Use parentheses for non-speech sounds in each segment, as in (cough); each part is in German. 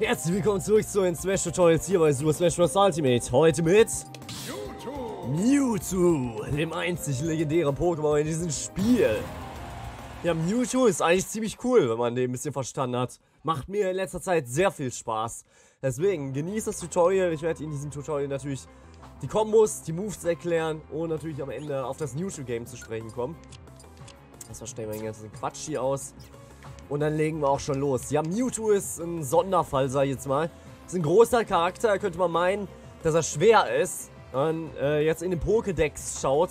Herzlich willkommen zurück zu den Smash Tutorials hier bei Super Smash Bros. Ultimate. Heute mit Mewtwo, dem einzig legendären Pokémon in diesem Spiel. Ja, Mewtwo ist eigentlich ziemlich cool, wenn man den ein bisschen verstanden hat. Macht mir in letzter Zeit sehr viel Spaß. Deswegen genießt das Tutorial. Ich werde in diesem Tutorial natürlich die Kombos, die Moves erklären und natürlich am Ende auf das Mewtwo-Game zu sprechen kommen. Erstmal stellen wir den ganzen Quatsch hier aus. Und dann legen wir auch schon los. Ja, Mewtwo ist ein Sonderfall, sag ich jetzt mal. Ist ein großer Charakter, könnte man meinen, dass er schwer ist. Wenn man äh, jetzt in den Pokédex schaut,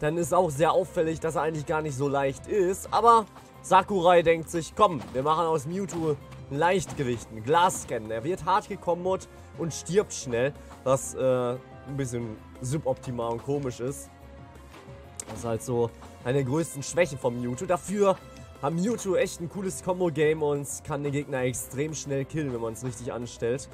dann ist auch sehr auffällig, dass er eigentlich gar nicht so leicht ist. Aber Sakurai denkt sich, komm, wir machen aus Mewtwo ein Leichtgewicht, ein Glasscan. Er wird hart gekombot und stirbt schnell, was äh, ein bisschen suboptimal und komisch ist. Das ist halt so eine der größten Schwächen von Mewtwo. Dafür hat Mewtwo echt ein cooles Combo-Game und kann den Gegner extrem schnell killen, wenn man es richtig anstellt.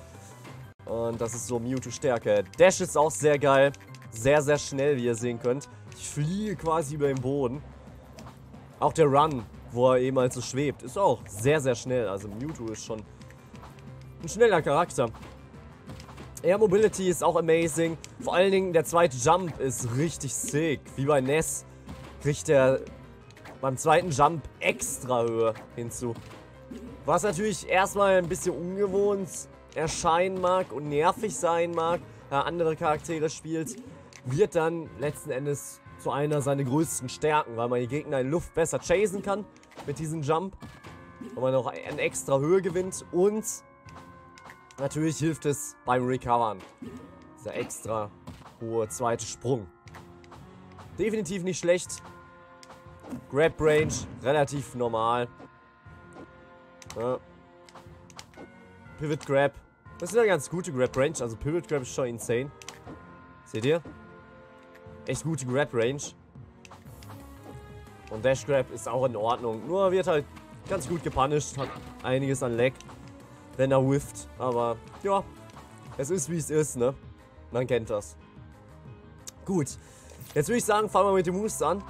Und das ist so Mewtwo Stärke. Dash ist auch sehr geil. Sehr, sehr schnell, wie ihr sehen könnt. Ich fliege quasi über den Boden. Auch der Run, wo er eben halt so schwebt, ist auch sehr, sehr schnell. Also Mewtwo ist schon ein schneller Charakter. Air Mobility ist auch amazing. Vor allen Dingen der zweite Jump ist richtig sick. Wie bei Ness kriegt er beim zweiten Jump extra Höhe hinzu. Was natürlich erstmal ein bisschen ungewohnt erscheinen mag und nervig sein mag, da andere Charaktere spielt, wird dann letzten Endes zu einer seiner größten Stärken, weil man die Gegner in Luft besser chasen kann mit diesem Jump. Und man auch eine extra Höhe gewinnt und natürlich hilft es beim Recovern. Dieser extra hohe zweite Sprung. Definitiv nicht schlecht. Grab Range, relativ normal. Ja. Pivot Grab. Das ist eine ganz gute Grab Range. Also Pivot Grab ist schon insane. Seht ihr? Echt gute Grab Range. Und Dash Grab ist auch in Ordnung. Nur wird halt ganz gut gepunished. Hat einiges an Lag. Wenn er whifft. Aber ja, es ist wie es ist, ne? Man kennt das. Gut. Jetzt würde ich sagen, fangen wir mit den Moves an.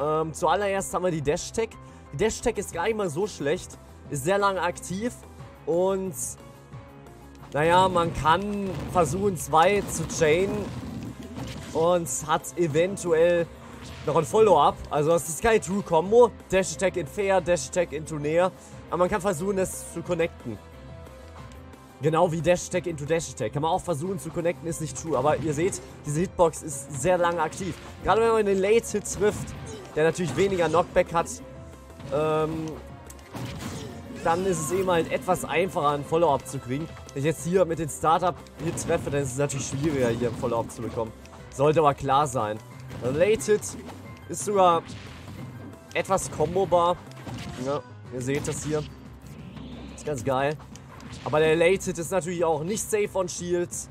Ähm, zuallererst haben wir die Dash-Tech. Die Dash-Tech ist gar nicht mal so schlecht. Ist sehr lange aktiv. Und naja, man kann versuchen, zwei zu chainen. Und hat eventuell noch ein Follow-up. Also es ist keine True Combo. Dash Attack in Fair, Dash Attack into Näher. Aber man kann versuchen, es zu connecten. Genau wie Dash Attack into Dash Attack. Kann man auch versuchen zu connecten, ist nicht true. Aber ihr seht, diese Hitbox ist sehr lange aktiv. Gerade wenn man den Late Hit trifft, der natürlich weniger Knockback hat, ähm, dann ist es eben halt etwas einfacher, ein Follow-up zu kriegen. Wenn ich jetzt hier mit den Startup-Hit treffe, dann ist es natürlich schwieriger, hier ein Follow-up zu bekommen. Sollte aber klar sein. Late Hit ist sogar etwas combobar. Ja, ihr seht das hier. Ist ganz geil. Aber der Late Hit ist natürlich auch nicht safe on Shields.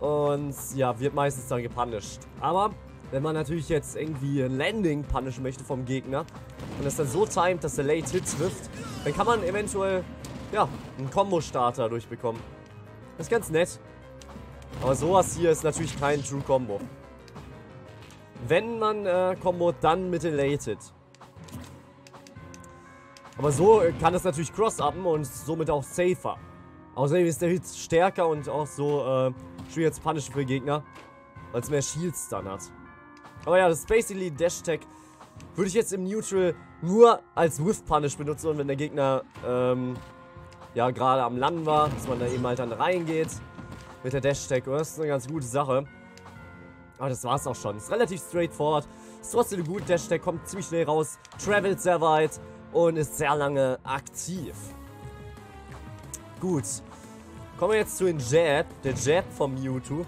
Und ja, wird meistens dann gepunished. Aber wenn man natürlich jetzt irgendwie ein Landing punishen möchte vom Gegner und es dann so timet, dass der Late Hit trifft, dann kann man eventuell, ja, einen Combo-Starter durchbekommen. Das ist ganz nett. Aber sowas hier ist natürlich kein True Combo. Wenn man äh, Combo, dann mit dem Late Hit. Aber so kann es natürlich cross-uppen und somit auch safer. Außerdem ist der Hit stärker und auch so äh, schwer zu punishen für Gegner, weil es mehr Shields dann hat. Aber ja, das ist basically Dash Tech. Würde ich jetzt im Neutral nur als Whiff Punish benutzen und wenn der Gegner ähm, ja gerade am Landen war, dass man da eben halt dann reingeht mit der Dash Tech. das ist eine ganz gute Sache. Aber das war's auch schon. Ist relativ straightforward. Ist trotzdem gute Dash Tech, kommt ziemlich schnell raus, travelt sehr weit und ist sehr lange aktiv. Gut. Kommen wir jetzt zu den Jab. Der Jab vom Mewtwo.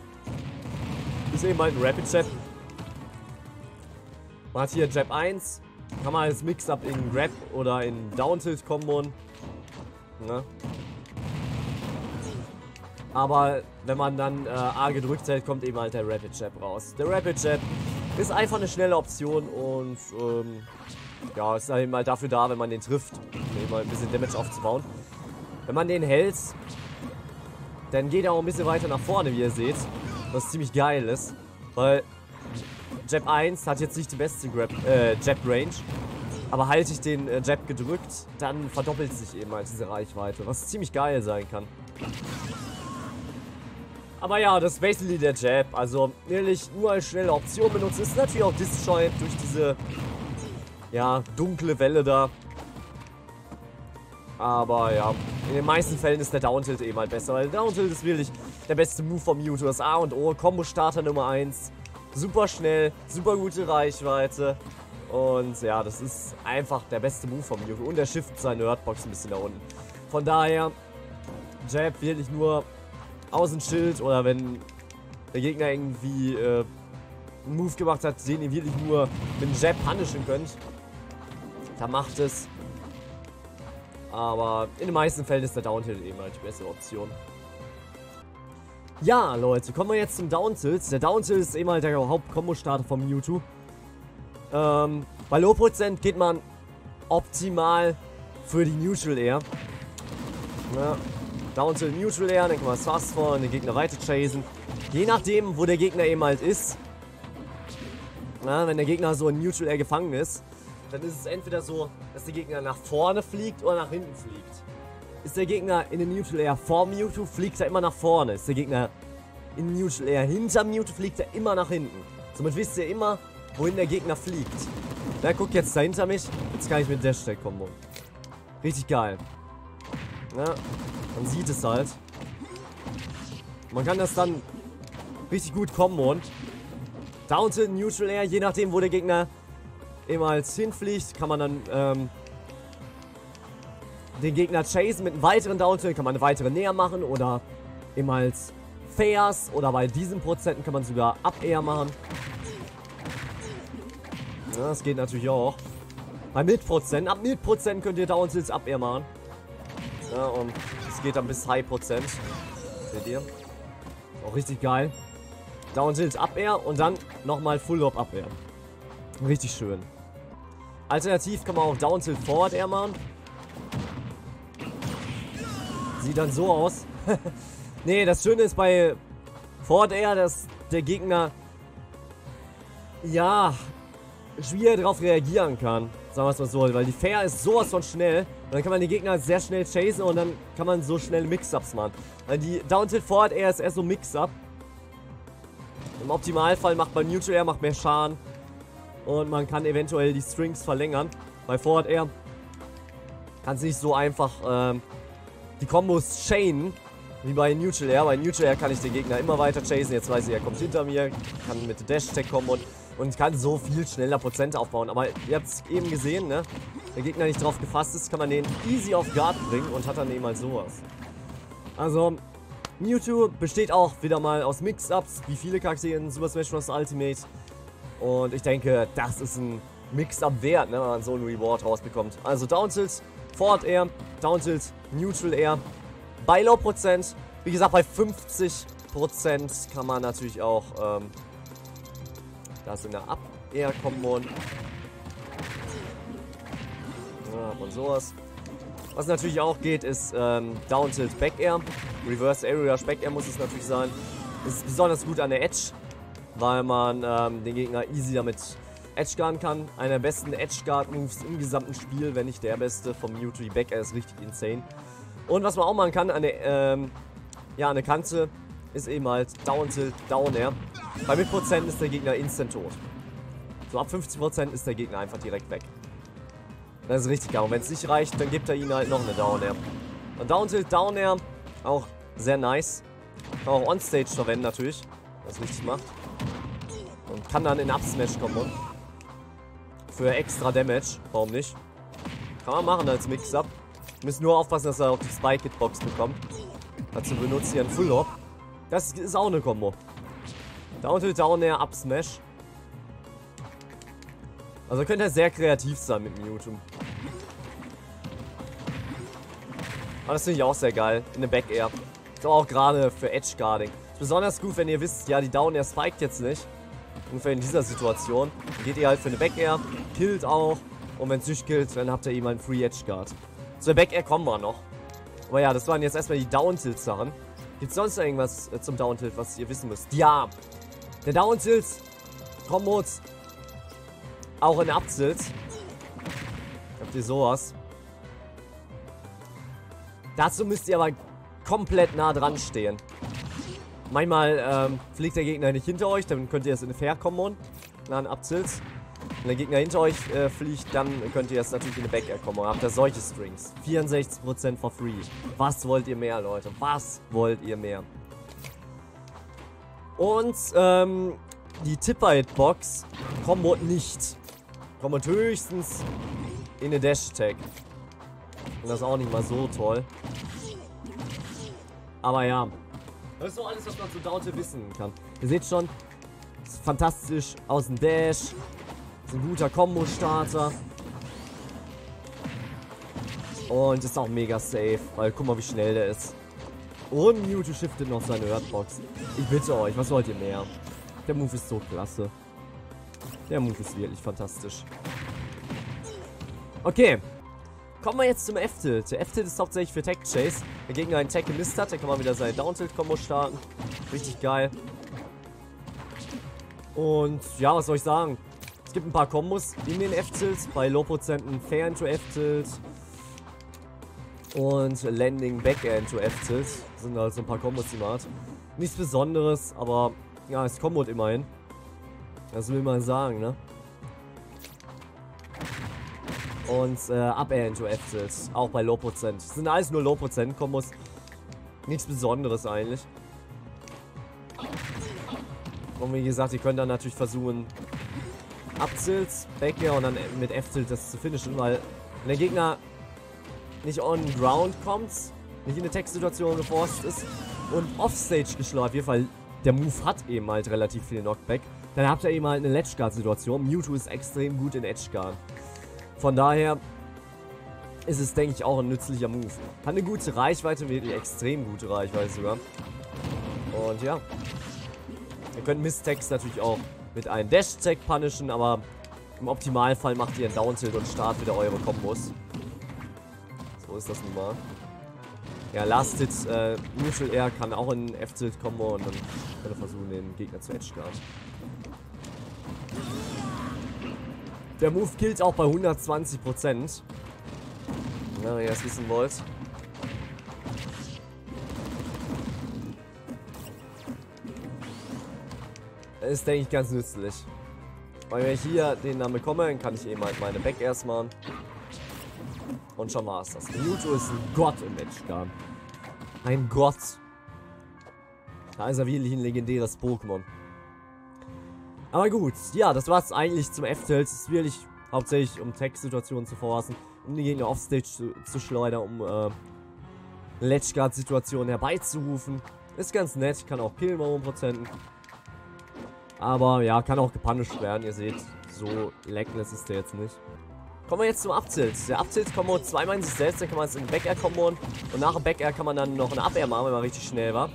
Ist eben halt ein Rapid Jab. Man hat hier Jab 1. Kann man als Mix-Up in Grab oder in Down-Tilt-Kombon. Ne? Aber wenn man dann äh, A gedrückt hält, kommt eben halt der Rapid Jab raus. Der Rapid Jab ist einfach eine schnelle Option und ähm, ja, ist eben halt dafür da, wenn man den trifft, eben halt ein bisschen Damage aufzubauen. Wenn man den hält, dann geht er auch ein bisschen weiter nach vorne, wie ihr seht. Was ziemlich geil ist. Weil Jab 1 hat jetzt nicht die beste Grab, äh, Jab Range. Aber halte ich den äh, Jab gedrückt, dann verdoppelt sich eben halt diese Reichweite, was ziemlich geil sein kann. Aber ja, das ist basically der Jab. Also, ehrlich, nur als schnelle Option benutzt. Ist natürlich auch disjoint durch diese, ja, dunkle Welle da. Aber ja, in den meisten Fällen ist der Downtilt eben halt besser, weil der Downtilt ist wirklich der beste Move vom Mewtwo. Das A und O, Combo-Starter Nummer 1. Super schnell, super gute Reichweite. Und ja, das ist einfach der beste Move vom Mewtwo. Und der shiftet seine Nerdbox ein bisschen nach unten. Von daher, Jab wirklich nur Außenschild oder wenn der Gegner irgendwie äh, einen Move gemacht hat, den ihr wirklich nur mit einem Jab punishen könnt, da macht es. Aber in den meisten Fällen ist der Downtilt eben halt die bessere Option. Ja, Leute, kommen wir jetzt zum Downtilt. Der Downtilt ist eben halt der Haupt-Kombo-Starter vom Mewtwo. Ähm, bei Low Prozent geht man optimal für die Neutral Air. Ja, Down to Neutral Air, dann kann man Fast vor den Gegner weiter chasen. Je nachdem, wo der Gegner eben halt ist. Ja, wenn der Gegner so in Neutral Air gefangen ist, dann ist es entweder so, dass der Gegner nach vorne fliegt oder nach hinten fliegt. Ist der Gegner in den Neutral Air vor Mewtwo, fliegt er immer nach vorne. Ist der Gegner in Neutral Air hinter Mewtwo, fliegt er immer nach hinten. Somit wisst ihr immer, wohin der Gegner fliegt. Da guckt jetzt da hinter mich. Jetzt kann ich mit Dash Tag Combo. Richtig geil. Ja, man sieht es halt. Man kann das dann richtig gut kommen und Down to Neutral Air, je nachdem wo der Gegner immer als hinfliegt, kann man dann ähm, den Gegner chasen mit einem weiteren Down kann man eine weitere näher machen oder immer als Fairs oder bei diesen Prozenten kann man sogar Up Air machen. Ja, das geht natürlich auch. Bei Mid-Prozent, ab Mid-Prozent könnt ihr Down Up Air machen. Ja, und es geht dann bis High Prozent. Seht ihr? Auch richtig geil. Down Tilt Up Air und dann nochmal Full Lob Up Air. Richtig schön. Alternativ kann man auch Down Tilt Forward Air machen. Sieht dann so aus. (laughs) nee, das Schöne ist bei Forward Air, dass der Gegner ja schwer darauf reagieren kann. Sagen wir es mal so, weil die Fair ist sowas von schnell. Und dann kann man die Gegner sehr schnell chasen und dann kann man so schnell Mix-Ups machen. Weil die Down-Tilt Forward Air ist eher so Mix-Up. Im Optimalfall macht man Neutral Air, macht mehr Schaden. Und man kann eventuell die Strings verlängern. Bei Forward Air kann es nicht so einfach ähm, die Kombos chainen wie bei Neutral Air. Bei Neutral Air kann ich den Gegner immer weiter chasen. Jetzt weiß ich, er kommt hinter mir, kann mit Dash-Tech kommen und kann so viel schneller Prozente aufbauen. Aber ihr habt es eben gesehen, ne? Der Gegner nicht drauf gefasst ist, kann man den easy auf Guard bringen und hat dann eben halt sowas. Also, Mewtwo besteht auch wieder mal aus Mix-Ups, wie viele Charaktere in Super Smash Bros. Ultimate. Und ich denke, das ist ein Mix-Up wert, ne, wenn man so einen Reward rausbekommt. Also Down Tilt, Forward Air, Down Tilt, Neutral Air. Bei Low Prozent, wie gesagt, bei 50% kann man natürlich auch ähm, da ist eine Up-Air-Kombo. Ja, und sowas. Was natürlich auch geht, ist ähm, Down Tilt Back Air. Reverse Area Back Air muss es natürlich sein. Ist besonders gut an der Edge, weil man ähm, den Gegner easy damit Edge guarden kann. Einer der besten Edge Guard Moves im gesamten Spiel, wenn nicht der beste vom Mewtwo. Back Air ist richtig insane. Und was man auch machen kann an der, ähm, ja, der Kante, ist eben halt Down Tilt Down Air. Bei mit Prozent ist der Gegner instant tot. So ab 50% ist der Gegner einfach direkt weg. Das ist richtig geil. Und wenn es nicht reicht, dann gibt er ihnen halt noch eine Down Air. Und Down Tilt, Down Air, auch sehr nice. Kann man auch On-Stage verwenden natürlich, es richtig macht. Und kann dann in Up-Smash kommen. Für extra Damage, warum nicht? Kann man machen als Mix-Up. Müssen nur aufpassen, dass er auch die Spike-Hitbox bekommt. Dazu benutzt ihr einen Full-Lob. Das ist auch eine Kombo. Down to Down Air Up Smash. Also könnte er sehr kreativ sein mit Mewtwo. Aber das finde ich auch sehr geil. In der Back Air. Ist auch gerade für Edge Guarding. Besonders gut, wenn ihr wisst, ja, die Down Air spiked jetzt nicht. Ungefähr in dieser Situation. Geht ihr halt für eine Back Air, killt auch. Und wenn es nicht killt, dann habt ihr eben einen Free Edge Guard. Zu der Back Air kommen wir noch. Aber ja, das waren jetzt erstmal die Down Tilt Sachen. Gibt es sonst noch irgendwas äh, zum Down Tilt, was ihr wissen müsst? Ja, der Down Tilts, Kombos, auch in Up Tilts. ihr sowas. Dazu müsst ihr aber komplett nah dran stehen. Manchmal ähm, fliegt der Gegner nicht hinter euch, dann könnt ihr es in Fair kommen, dann abzilzt. Wenn der Gegner hinter euch äh, fliegt, dann könnt ihr es natürlich in eine Back Air kommen. Habt ihr solche Strings. 64% for free. Was wollt ihr mehr, Leute? Was wollt ihr mehr? Und ähm, die Tipper-Hitbox kommt nicht. Kommt höchstens in eine Dash-Tag. Und das ist auch nicht mal so toll. Aber ja. Das ist so alles, was man zu Daute wissen kann. Ihr seht schon, ist fantastisch aus dem Dash. Ist ein guter Combo-Starter. Und ist auch mega safe, weil guck mal, wie schnell der ist. Und Mewtwo shiftet noch seine Hurtbox. Ich bitte euch, was wollt ihr mehr? Der Move ist so klasse. Der Move ist wirklich fantastisch. Okay. Kommen wir jetzt zum F-Tilt. Der F-Tilt ist hauptsächlich für Tech Chase. Der Gegner einen Tech gemisst hat, dann kann man wieder seine Down-Tilt-Kombo starten. Richtig geil. Und ja, was soll ich sagen? Es gibt ein paar Kombos in den F-Tilts. Bei Low-Prozenten Fair into F-Tilt. Und Landing Back into F-Tilt. Sind halt so ein paar Kombos, die man hat. Nichts Besonderes, aber ja, es kombot immerhin. Das will man sagen, ne? Und äh, Up Air into F-Tilt. Auch bei Low Prozent. Das sind alles nur Low Prozent Kombos. Nichts Besonderes eigentlich. Und wie gesagt, ihr könnt dann natürlich versuchen, Up-Tilt, Back Air und dann mit F-Tilt das zu finishen, weil wenn der Gegner nicht on ground kommt, nicht in eine Text-Situation geforst ist und Offstage geschleudert wird, weil der Move hat eben halt relativ viel Knockback, dann habt ihr eben halt eine Ledge-Guard-Situation. Mewtwo ist extrem gut in Edge-Guard. Von daher ist es, denke ich, auch ein nützlicher Move. Hat eine gute Reichweite, wirklich extrem gute Reichweite sogar. Und ja. Ihr könnt Mistex natürlich auch mit einem Dash-Tag punishen, aber im Optimalfall macht ihr einen Down-Tilt und start wieder eure Kombos. So ist das nun mal. Ja, Last Hit, äh, Neutral Air kann auch in F-Tilt-Kombo und dann könnt ihr versuchen, den Gegner zu edge guard. Der Move killt auch bei 120%. Ja, wenn ihr das wissen wollt. Ist, denke ich, ganz nützlich. Weil wenn ich hier den Namen bekomme, dann kann ich eben halt meine Back Airs machen. Und schon war es das. Mewtwo ist ein Gott im Edgeguard. Ein Gott. Da ist er wirklich ein legendäres Pokémon. Aber gut, ja, das war es eigentlich zum F-Tilt. Es ist wirklich hauptsächlich um Tech-Situationen zu verlassen, um die Gegner offstage zu, zu schleudern, um äh, Ledgeguard-Situationen herbeizurufen. Ist ganz nett, kann auch killen bei 100%. Aber ja, kann auch gepunished werden. Ihr seht, so laggless ist der jetzt nicht. Kommen wir jetzt zum Abzilt. Der Abzilt-Kombo zweimal in sich selbst, dann kann man es in Back-Air komboen. Und nach dem Back-Air kann man dann noch eine Up-Air machen, wenn man richtig schnell war.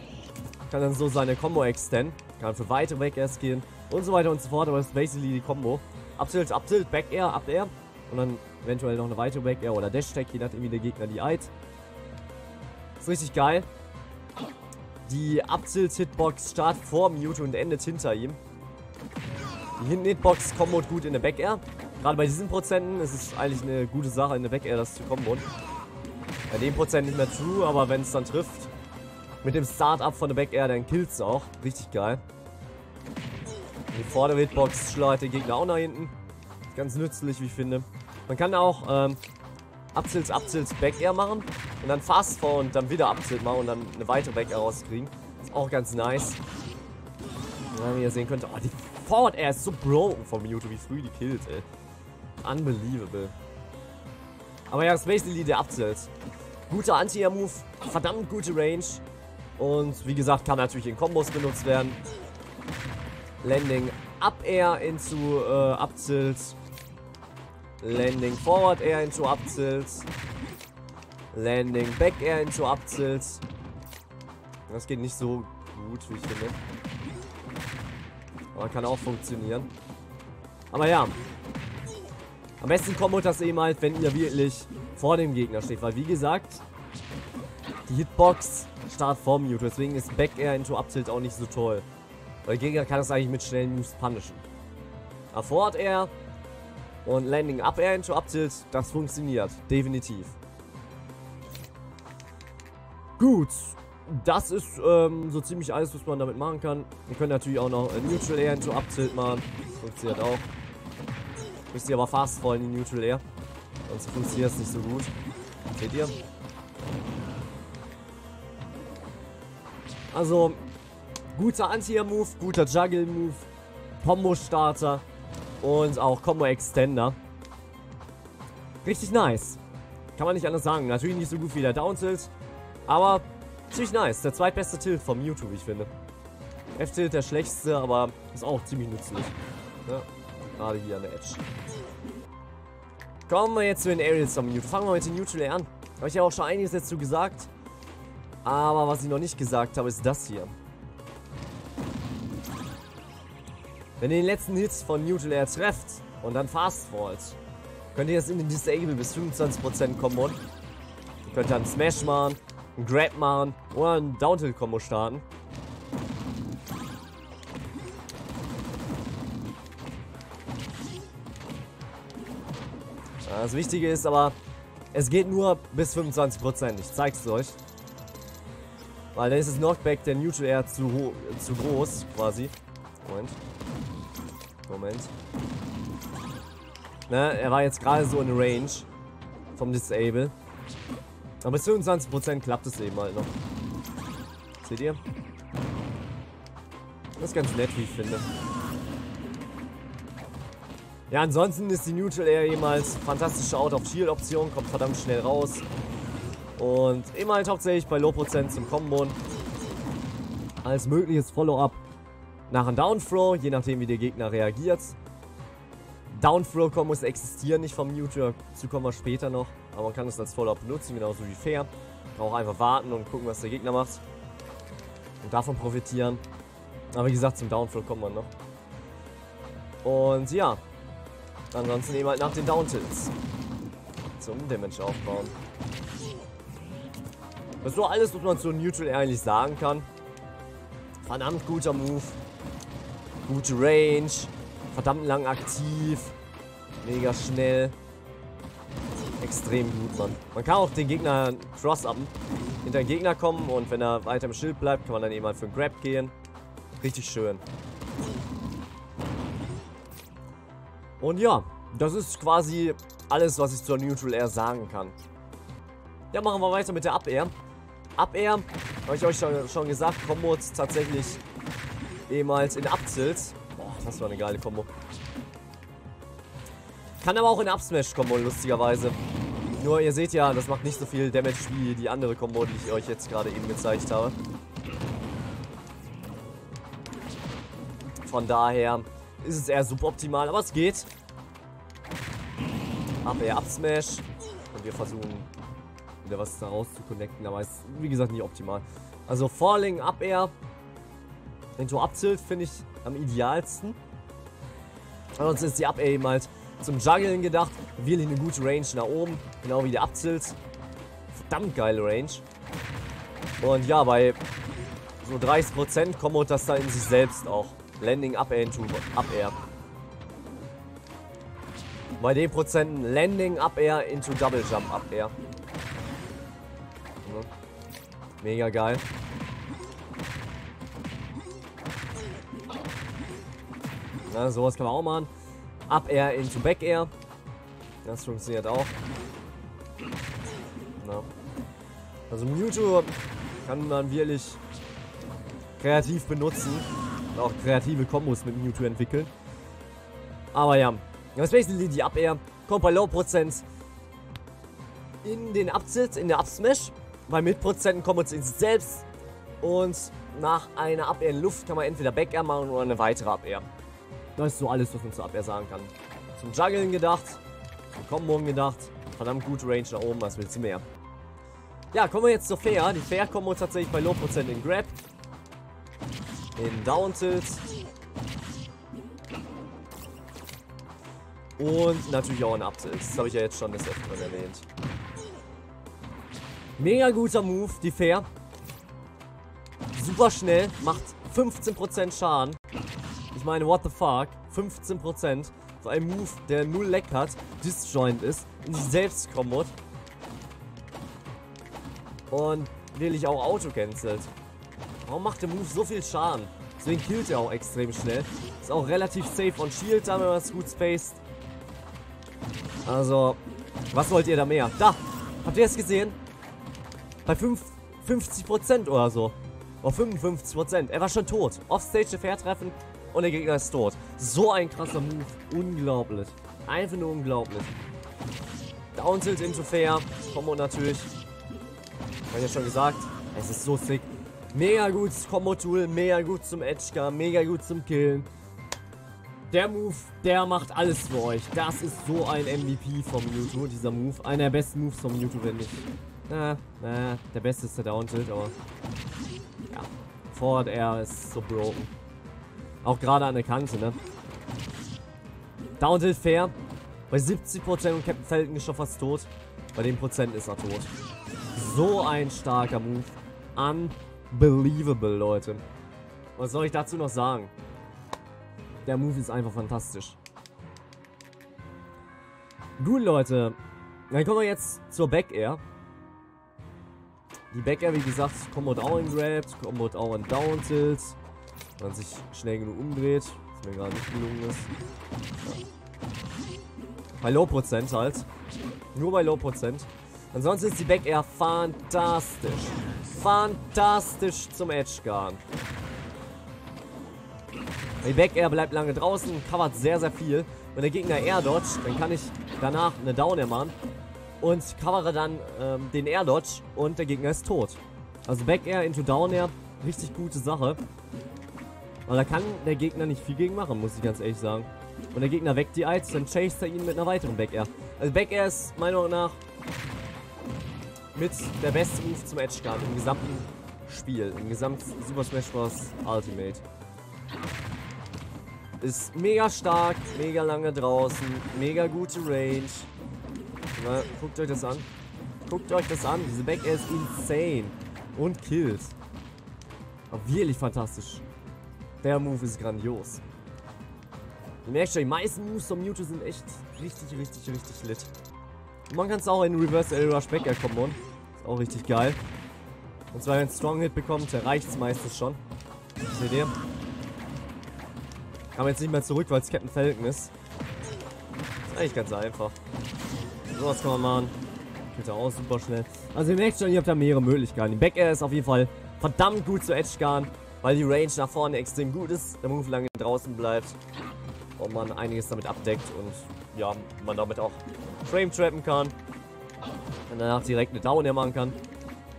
Kann dann so seine Combo extenden. Kann für weite Back-Airs gehen. Und so weiter und so fort. Aber das ist basically die Combo. Abzilt, Abzilt, Back-Air, Up-Air. Und dann eventuell noch eine weitere Back-Air oder Dash-Tag, je nachdem wie der Gegner die eilt. Ist richtig geil. Die Abzilt-Hitbox startet vor Mewtwo und endet hinter ihm. Die Hitbox kommt gut in der Back-Air. Gerade bei diesen Prozenten ist es eigentlich eine gute Sache, in der Back Air das zu kommen. Bei dem Prozent nicht mehr true, aber wenn es dann trifft, mit dem Start-up von der Back Air, dann killt es auch. Richtig geil. Die Vorder-Hitbox schleudert den Gegner auch nach hinten. Ganz nützlich, wie ich finde. Man kann auch ähm, Abzils, Abzils, Back Air machen und dann Fast vor und dann wieder Abzilt machen und dann eine weitere Back Air rauskriegen. Ist auch ganz nice. Ja, wie ihr sehen könnt, oh, die Forward Air ist so broken von Mewtwo, wie früh die killt, ey. Unbelievable. Aber ja, Space Elite der Abzelt. Guter Anti-Air-Move, verdammt gute Range. Und wie gesagt, kann natürlich in Kombos benutzt werden. Landing Up Air into äh, Abzilt. Landing Forward Air into Abzilt. Landing Back Air into Abzilt. Das geht nicht so gut, wie ich finde. Aber kann auch funktionieren. Aber ja, am besten kommt das eben halt, wenn ihr wirklich vor dem Gegner steht. Weil wie gesagt, die Hitbox startet vor Mewtwo. Deswegen ist Back Air into Up-Tilt auch nicht so toll. Weil Gegner kann das eigentlich mit schnellen Moves punishen. Forward Air Und Landing Up Air into Up Tilt, das funktioniert. Definitiv. Gut. Das ist ähm, so ziemlich alles, was man damit machen kann. Ihr könnt natürlich auch noch Neutral Air into Up Tilt machen. Funktioniert auch. Müsst ihr aber fast voll in Neutral Air. Sonst funktioniert es nicht so gut. Seht ihr? Also, guter Anti-Move, guter Juggle-Move, Combo-Starter und auch Combo-Extender. Richtig nice. Kann man nicht anders sagen. Natürlich nicht so gut wie der Down-Tilt, aber ziemlich nice. Der zweitbeste Tilt vom wie ich finde. F-Tilt der schlechteste, aber ist auch ziemlich nützlich. Ja, gerade hier an der Edge. Kommen wir jetzt zu den Aerials vom Mewtwo. Fangen wir mit den Neutral an. Habe ich ja auch schon einiges dazu gesagt. Aber was ich noch nicht gesagt habe, ist das hier. Wenn ihr den letzten Hit von Neutral Air trefft und dann fast fallt, könnt ihr das in den Disable bis 25% kommen. Ihr könnt dann Smash machen, einen Grab machen oder ein Downhill-Kombo starten. Das Wichtige ist aber, es geht nur bis 25%. Ich zeig's euch. Weil dann ist das Knockback der Neutral Air zu, zu groß, quasi. Moment. Moment. Ne, er war jetzt gerade so in Range vom Disable. Aber bis 25% klappt es eben halt noch. Seht ihr? Das ist ganz nett, wie ich finde. Ja, ansonsten ist die Neutral Air jemals fantastische Out-of-Shield-Option, kommt verdammt schnell raus. Und immer halt hauptsächlich bei Low Prozent zum Kombon. Als mögliches Follow-up nach einem Downthrow, je nachdem wie der Gegner reagiert. Downthrow-Kombos existieren nicht vom Mewtwo, dazu kommen wir später noch. Aber man kann es als Follow-up benutzen, genauso wie Fair. Auch einfach warten und gucken, was der Gegner macht. Und davon profitieren. Aber wie gesagt, zum Downthrow kommen wir noch. Und ja, ansonsten eben halt nach den Downtilts. Zum Damage aufbauen. Das ist so alles, was man zu Neutral eigentlich sagen kann. Verdammt guter Move. Gute Range. Verdammt lang aktiv. Mega schnell. Extrem gut, Mann. Man kann auch den Gegner cross-uppen. Hinter den Gegner kommen und wenn er weiter im Schild bleibt, kann man dann eben mal für einen Grab gehen. Richtig schön. Und ja, das ist quasi alles, was ich zur Neutral Air sagen kann. Ja, machen wir weiter mit der Up Air. Air, habe ich euch schon, schon gesagt, Kombos tatsächlich ehemals in Upzils. Boah, das war eine geile Kombo. Kann aber auch in Upsmash Kombo, lustigerweise. Nur ihr seht ja, das macht nicht so viel Damage wie die andere Kombo, die ich euch jetzt gerade eben gezeigt habe. Von daher ist es eher suboptimal, aber es geht. Up Air Up Smash. Und wir versuchen wieder was daraus zu connecten, aber ist wie gesagt nicht optimal. Also Falling Up Air into Up finde ich am idealsten. Ansonsten ist die Up Air eben halt zum Juggeln gedacht. Wirklich eine gute Range nach oben, genau wie der Up Tilt. Verdammt geile Range. Und ja, bei so 30% kommt das da in sich selbst auch. Landing Up Air into Up Air. Bei den Prozenten Landing Up Air into Double Jump Up Air. Mega geil. Na, sowas kann man auch machen. Up Air into Back Air. Das funktioniert auch. Na. Also Mewtwo kann man wirklich kreativ benutzen. Und auch kreative Kombos mit Mewtwo entwickeln. Aber ja, das basically die Up Air kommt bei Low Prozent in den Upsit, in der Up Smash. Bei Mitprozenten kommen wir in sich selbst. Und nach einer Air in Luft kann man entweder Back Air machen oder eine weitere Air. Das ist so alles, was man zur Air sagen kann. Zum Juggeln gedacht, zum Combo gedacht. Verdammt gute Range nach oben, was willst du mehr? Ja, kommen wir jetzt zur Fair. Die Fair kommen tatsächlich bei Low Prozent in Grab. In Down Tilt. Und natürlich auch in Up Tilt. Das habe ich ja jetzt schon das öfteren erwähnt. Mega guter Move, die Fair. Super schnell, macht 15% Schaden. Ich meine, what the fuck? 15%. So ein Move, der null Leck hat, disjoint ist, in sich selbst kombot. Und wirklich auch Auto cancelt. Warum macht der Move so viel Schaden? Deswegen killt er auch extrem schnell. Ist auch relativ safe on Shield da, wenn man es gut spaced. Also, was wollt ihr da mehr? Da! Habt ihr es gesehen? Bei 5, 50% oder so. Oder 55%. Er war schon tot. Offstage Fair treffen und der Gegner ist tot. So ein krasser Move. Unglaublich. Einfach nur unglaublich. Down Tilt into Fair. Combo natürlich. Hab ich ja schon gesagt. Es ist so sick. Mega gutes Combo-Tool. Mega gut zum Edge Mega gut zum Killen. Der Move, der macht alles für euch. Das ist so ein MVP vom Mewtwo, dieser Move. Einer der besten Moves vom Mewtwo, wenn nicht. Na, na, der beste ist der Down Tilt, aber... Ja, Forward Air ist so broken. Auch gerade an der Kante, ne? Down Tilt fair. Bei 70% und Captain Falcon ist schon fast tot. Bei dem Prozent ist er tot. So ein starker Move. Unbelievable, Leute. Was soll ich dazu noch sagen? Der Move ist einfach fantastisch. Gut, Leute. Dann kommen wir jetzt zur Back Air. Die Back Air, wie gesagt, Combo Down Grabbed, Combo Down Down Tilt. Wenn man sich schnell genug umdreht. Was mir gerade nicht gelungen ist. Bei Low Prozent halt. Nur bei Low Prozent. Ansonsten ist die Back Air fantastisch. Fantastisch zum Edge Guard. Die Back Air bleibt lange draußen, covert sehr, sehr viel. Wenn der Gegner Air Dodge, dann kann ich danach eine Down Air machen und covere dann ähm, den Air Dodge und der Gegner ist tot. Also Back Air into Down Air, richtig gute Sache. Aber da kann der Gegner nicht viel gegen machen, muss ich ganz ehrlich sagen. Und der Gegner weckt die Ice, dann chased er ihn mit einer weiteren Back Air. Also Back Air ist meiner Meinung nach mit der beste Move zum Edge Guard im gesamten Spiel, im gesamten Super Smash Bros. Ultimate. Ist mega stark, mega lange draußen, mega gute Range. Na, guckt euch das an. Guckt euch das an. Diese Back Air ist insane. Und killt. Aber wirklich fantastisch. Der Move ist grandios. Ihr merkt schon, die meisten Moves von Mewtwo sind echt richtig, richtig, richtig lit. Und man kann es auch in Reverse L Rush Back Air kombon. Ist auch richtig geil. Und zwar, wenn ein Strong Hit bekommt, reicht es meistens schon. Seht ihr? Kann man jetzt nicht mehr zurück, weil es Captain Falcon ist. Ist eigentlich ganz einfach. So was kann man machen. Geht ja auch super schnell. Also ihr merkt schon, ihr habt da mehrere Möglichkeiten. Die Back Air ist auf jeden Fall verdammt gut zu Edge Guard, weil die Range nach vorne extrem gut ist. Der Move lange draußen bleibt. Und man einiges damit abdeckt und ja, man damit auch Frame trappen kann. Und danach direkt eine Down Air machen kann.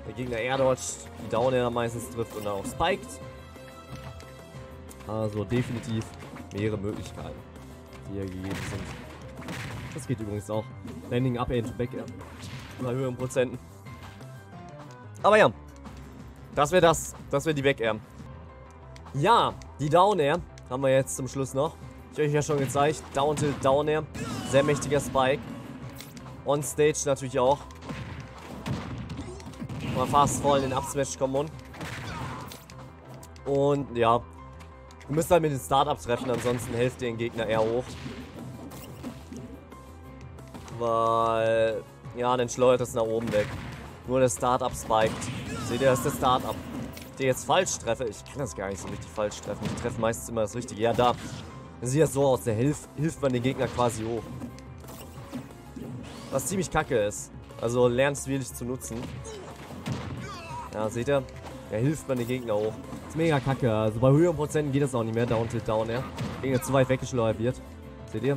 Der Gegner Air Dodge, die Down Air meistens trifft und dann auch spiked. Also definitiv mehrere Möglichkeiten, die hier gegeben sind. Das geht übrigens auch. Landing up Air to Back Air. Bei höheren Prozenten. Aber ja. Das wäre das. Das wäre die Back Air. Ja, die Down Air haben wir jetzt zum Schluss noch. Ich euch ja schon gezeigt. Down Tilt, Down Air. Sehr mächtiger Spike. On Stage natürlich auch. Mal fast voll in den Upsmash kommen. Und ja, Du müsst halt mit den Startups treffen, ansonsten helft ihr den Gegner eher hoch. Weil, ja, dann schleudert es nach oben weg. Nur der Startup spiked. Seht ihr, das ist der Startup. Der jetzt falsch treffe. Ich kann das gar nicht so richtig falsch treffen. Ich treffe meistens immer das Richtige. Ja, da. Dann sieht das so aus. Der hilft, hilft man den Gegner quasi hoch. Was ziemlich kacke ist. Also lernt es wirklich zu nutzen. Ja, seht ihr? Er hilft man den Gegner hoch ist mega kacke. Also bei höheren Prozenten geht das auch nicht mehr. Down tilt down, ja. Gegner zu weit weggeschleudert wird. Seht ihr?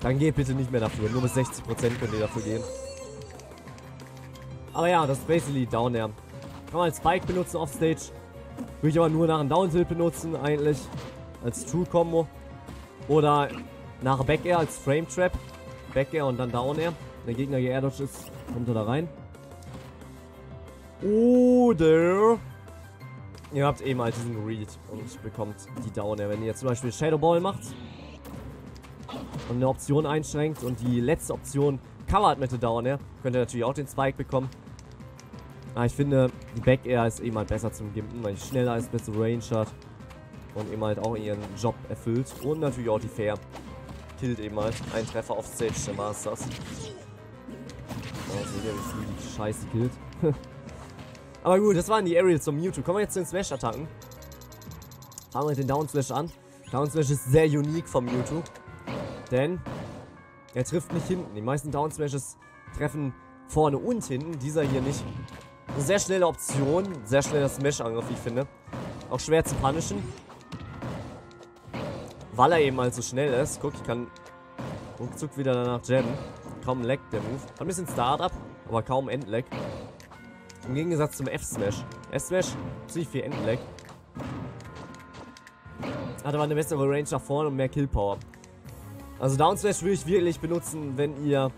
Dann geht bitte nicht mehr dafür. Nur bis 60% könnt ihr dafür gehen. Aber ja, das ist basically Down Air. Kann man als Spike benutzen auf Stage. Würde ich aber nur nach einem Down Tilt benutzen, eigentlich. Als True Combo. Oder nach Back Air als Frame Trap. Back Air und dann Down Air. Wenn der Gegner hier Air ist, kommt er da rein. Oder Ihr habt eben halt diesen Read und bekommt die Downer. Wenn ihr jetzt zum Beispiel Shadow Ball macht und eine Option einschränkt und die letzte Option covert mit der Downer, könnt ihr natürlich auch den Spike bekommen. Aber ich finde, die Back Air ist eben halt besser zum Gimpen, weil die schneller ist, bessere Range hat. Und eben halt auch ihren Job erfüllt. Und natürlich auch die Fair. Killt eben halt. Ein Treffer auf Stage der Masters. Oh, seht ihr, wie die Scheiße killt. (laughs) Aber gut, das waren die Aerials zum Mewtwo. Kommen wir jetzt zu den Smash-Attacken. Fangen wir mit den Down Smash an. Down Smash ist sehr unique vom Mewtwo. Denn er trifft nicht hinten. Die meisten Down Smashes treffen vorne und hinten. Dieser hier nicht. Eine sehr schnelle Option. Sehr schneller Smash-Angriff, wie ich finde. Auch schwer zu punishen. Weil er eben halt so schnell ist. Guck, ich kann ruckzuck wieder danach jammen. Kaum lag der Move. Hat ein bisschen Startup, aber kaum Endlag. Im Gegensatz zum F-Smash. F-Smash, ziemlich viel Endlag. Hat aber eine bessere Range nach vorne und mehr Killpower. Also Down Smash würde ich wirklich benutzen, wenn ihr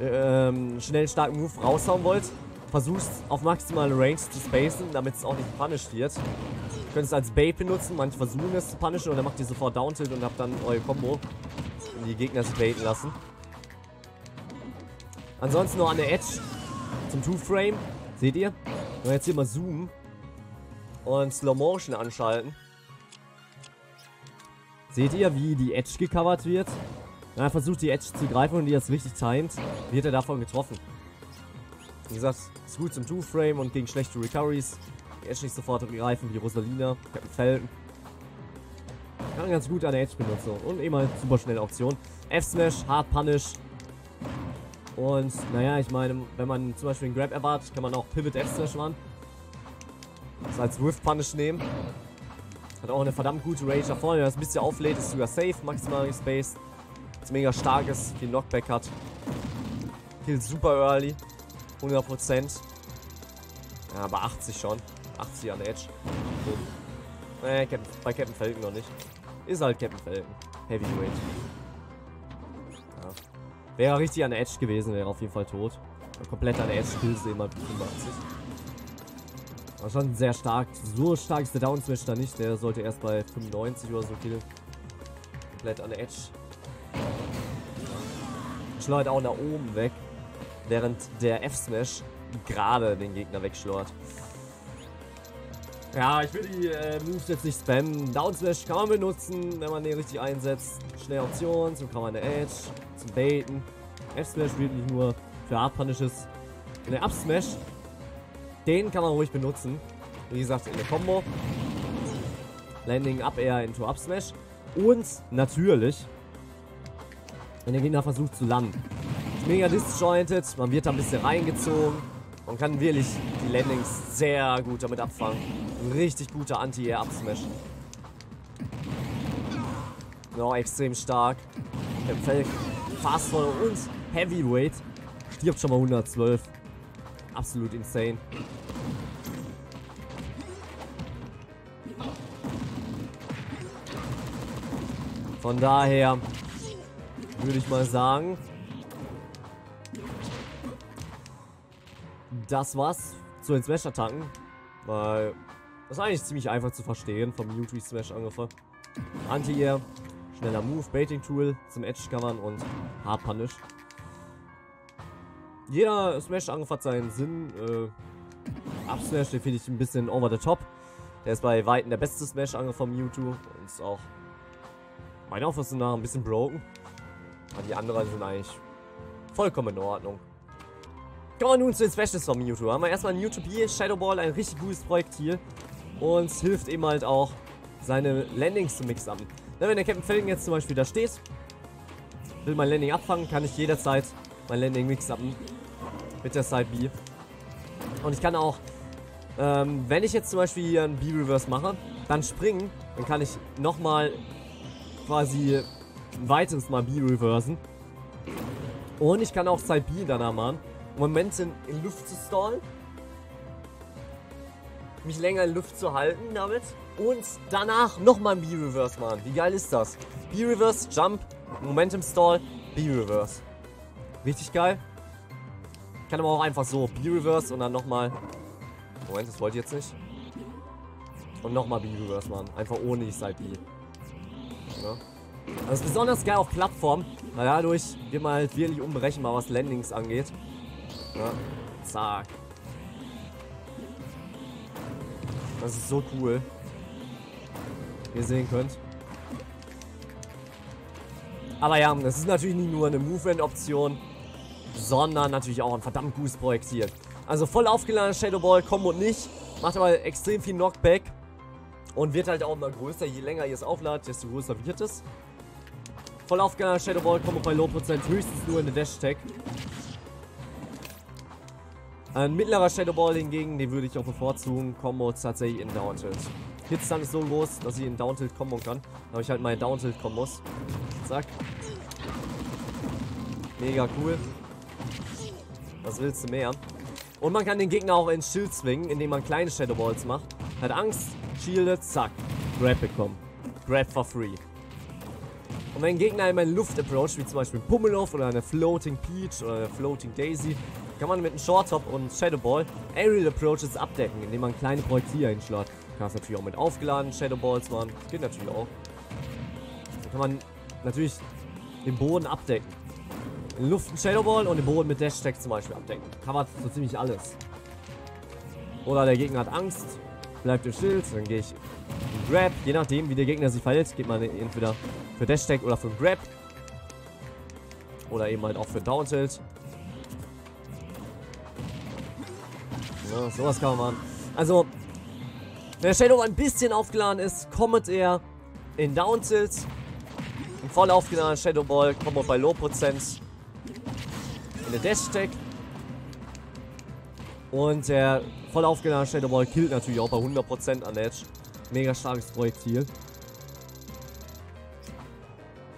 ähm, schnell starken Move raushauen wollt. Versucht auf maximale Range zu spacen, damit es auch nicht punished wird. Ihr könnt es als Bait benutzen, manche versuchen es zu punishen und dann macht ihr sofort Down und habt dann eure Combo. Und die Gegner sich baiten lassen. Ansonsten noch an der Edge zum Two-Frame. Seht ihr? Wenn wir jetzt hier mal zoomen und Slow Motion anschalten. Seht ihr, wie die Edge gecovert wird? Wenn er versucht, die Edge zu greifen und die das richtig timet, wird er davon getroffen. Wie gesagt, ist gut zum Two-Frame und gegen schlechte Recoveries. Die Edge nicht sofort greifen wie Rosalina, Captain Falcon. Kann ganz gut an der Edge benutzen. Und eben halt super schnelle Option. F-Smash, Hard Punish. Und naja, ich meine, wenn man zum Beispiel einen Grab erwartet, kann man auch Pivot F-Smash machen. Das als Swift Punish nehmen. Hat auch eine verdammt gute Range da vorne. Wenn das ein bisschen auflädt, ist sogar safe, maximal gespaced. Ist mega stark ist, viel Knockback hat. Killt super early. 100%. Ja, aber 80 schon. 80 an Edge. So. Äh, Captain, bei Captain Falcon noch nicht. Ist halt Captain Falcon. Heavyweight. Ja. Wäre richtig an Edge gewesen, wäre auf jeden Fall tot. Komplett an Edge kills immer 85. War schon sehr stark. So stark ist der Down Smash da nicht. Der sollte erst bei 95 oder so killen. Komplett an der Edge. Schleudert auch nach oben weg. Während der F-Smash gerade den Gegner wegschleudert. Ja, ich will die äh, Moves jetzt nicht spammen. Down Smash kann man benutzen, wenn man den richtig einsetzt. Schnelle Option, so kann man eine Edge, zum Baiten. F-Smash wirklich nur für Hard Punishes. Und der Up Smash den kann man ruhig benutzen. Wie gesagt, in der Combo. Landing Up Air into Up Smash. Und natürlich, wenn der Gegner versucht zu landen. Mega disjointed, man wird da ein bisschen reingezogen. Man kann wirklich die Landings sehr gut damit abfangen. Richtig guter Anti-Air-Up Smash. Ja, extrem stark. Der Feld fast voll und Heavyweight. Stirbt schon mal 112 absolut insane. Von daher würde ich mal sagen, das war's zu den Smash-Attacken. Weil das ist eigentlich ziemlich einfach zu verstehen vom Mewtwo Smash angefangen. Anti-Air, schneller Move, Baiting Tool zum Edge covern und Hard Punish. Jeder Smash-Angriff hat seinen Sinn. Äh, Up-Smash, den finde ich ein bisschen over the top. Der ist bei Weitem der beste Smash-Angriff von Mewtwo. Und ist auch meiner Auffassung nach ein bisschen broken. Aber die anderen sind eigentlich vollkommen in Ordnung. Kommen wir nun zu den Specials von Mewtwo. Haben wir erstmal Mewtwo P, Shadow Ball, ein richtig gutes Projektil. Und es hilft eben halt auch, seine Landings zu mixen. Wenn der Captain Falcon jetzt zum Beispiel da steht, will mein Landing abfangen, kann ich jederzeit mein Landing mix-upen mit der Side B. Und ich kann auch, ähm, wenn ich jetzt zum Beispiel hier einen B-Reverse mache, dann springen, dann kann ich nochmal quasi ein weiteres Mal B-Reversen. Und ich kann auch Side B danach machen. Moment in, in Luft zu stallen. Mich länger in Luft zu halten damit. Und danach nochmal ein B-Reverse machen. Wie geil ist das? B-Reverse, Jump, Momentum Stall, B-Reverse. Richtig geil. Kann aber auch einfach so B-Reverse und dann nochmal... Moment, das wollte ich jetzt nicht. Und nochmal B-Reverse machen. Einfach ohne die Side B. Ja. Das ist besonders geil auf Plattformen, weil dadurch wird man halt wirklich unberechenbar, was Landings angeht. Ja. Zack. Das ist so cool. Wie ihr sehen könnt. Aber ja, das ist natürlich nicht nur eine Movement-Option, sondern natürlich auch ein verdammt gutes Projektil. Also voll aufgeladener Shadow Ball, Combo nicht, macht aber extrem viel Knockback und wird halt auch immer größer. Je länger ihr es aufladet, desto größer wird es. Voll aufgeladener Shadow Ball, Combo bei Low Prozent, höchstens nur in der Dash-Tag. Ein mittlerer Shadow Ball hingegen, den würde ich auch bevorzugen, Combo tatsächlich in Down Tilt. Hitstand ist so groß, dass ich in Down kombo kann. Da habe ich halt meine Down Tilt Kombos. Zack. Mega cool. Was willst du mehr? Und man kann den Gegner auch ins Schild zwingen, indem man kleine Shadow Balls macht. Hat Angst, shieldet, zack. Grab bekommen. Grab for free. Und wenn ein Gegner einmal in Luft approach, wie zum Beispiel Pummeluff oder eine Floating Peach oder eine Floating Daisy, kann man mit einem Short Top und Shadow Ball Aerial Approaches abdecken, indem man kleine Projektile hinschlägt. Kann es natürlich auch mit aufgeladenen Shadow Balls machen. Geht natürlich auch. Dann kann man natürlich den Boden abdecken. In Luft ein Shadow Ball und den Boden mit Dash Tag zum Beispiel abdecken. Covert so ziemlich alles. Oder der Gegner hat Angst, bleibt im Schild, dann gehe ich in Grab. Je nachdem, wie der Gegner sich verhält, geht man entweder für Dash Tag oder für Grab. Oder eben halt auch für Down Tilt. Ja, sowas kann man machen. Also, wenn der Shadow ein bisschen aufgeladen ist, kommt er in Down Tilt. Ein voll aufgeladener Shadow Ball kommt bei Low Prozent in der Dash Tag. Und der voll aufgeladene Shadow Ball killt natürlich auch bei 100% an Edge. Mega starkes Projektil.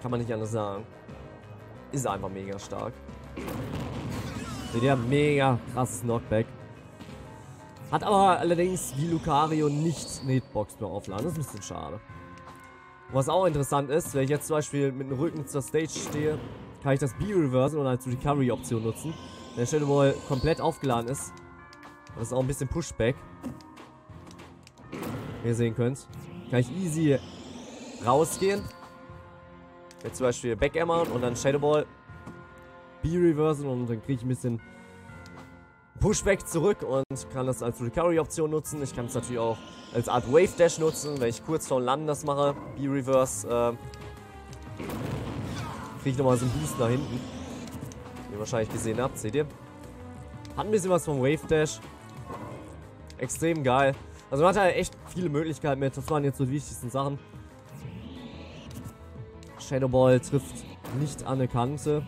Kann man nicht anders sagen. Ist einfach mega stark. Seht ihr, mega krasses Knockback. Hat aber allerdings wie Lucario nicht eine Hitbox mehr aufladen. Das ist ein bisschen schade. Was auch interessant ist, wenn ich jetzt zum Beispiel mit dem Rücken zur Stage stehe, kann ich das B-Reversen oder als Recovery-Option nutzen. Wenn der Shadow Ball komplett aufgeladen ist. Das ist auch ein bisschen Pushback. Wie ihr sehen könnt. Kann ich easy rausgehen. Jetzt zum Beispiel Backhammer und dann Shadow Ball B-Reversen und dann kriege ich ein bisschen Pushback zurück und kann das als Recovery-Option nutzen. Ich kann es natürlich auch als Art Wave Dash nutzen, wenn ich kurz vor dem Landen das mache. B-Reverse. Äh, kriege ich nochmal so einen Boost nach hinten. Wie ihr wahrscheinlich gesehen habt, seht ihr? Hat ein bisschen was vom Wave Dash. Extrem geil. Also man hat halt echt viele Möglichkeiten mit. Das waren jetzt so die wichtigsten Sachen. Shadow Ball trifft nicht an eine Kante.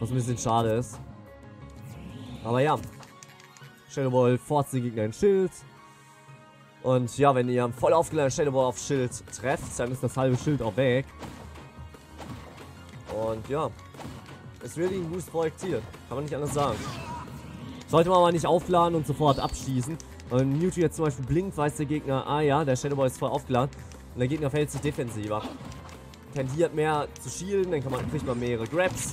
Was ein bisschen schade ist. Aber ja. Shadow Ball forzt den Gegner in Schild. Und ja, wenn ihr voll aufgeladenen Shadow Ball auf Schild trefft, dann ist das halbe Schild auch weg. Und ja. Ist wirklich ein gutes Projektil. Kann man nicht anders sagen. Sollte man aber nicht aufladen und sofort abschießen. Wenn Mewtwo jetzt zum Beispiel blinkt, weiß der Gegner, ah ja, der Shadow Ball ist voll aufgeladen. Und der Gegner verhält sich defensiver. Tendiert mehr zu shielden, dann kann man, kriegt man mehrere Grabs.